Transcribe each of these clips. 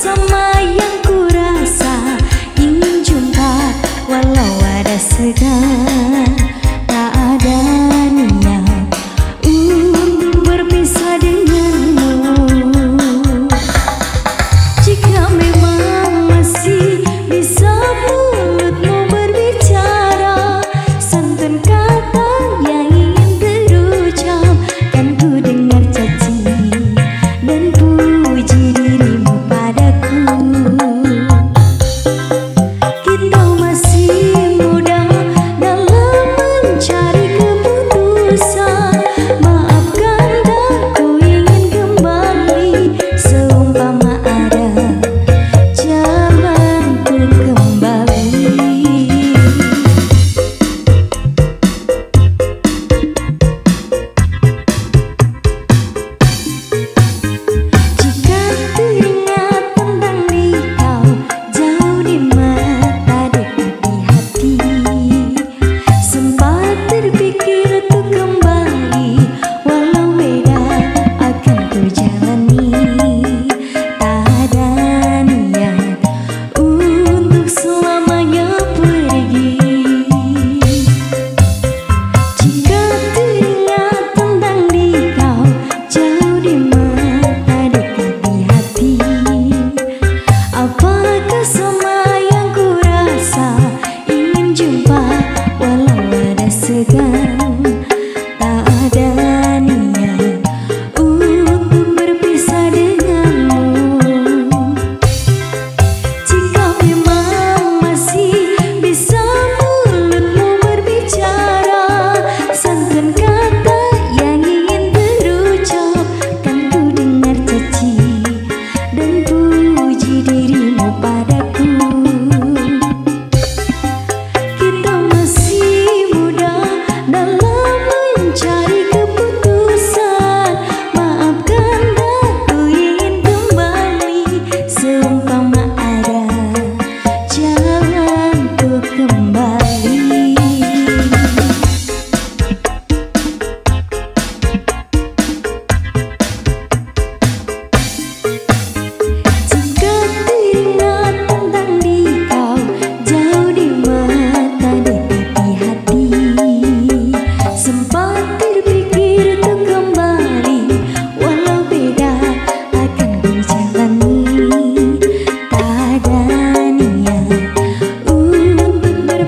sama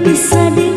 bisa di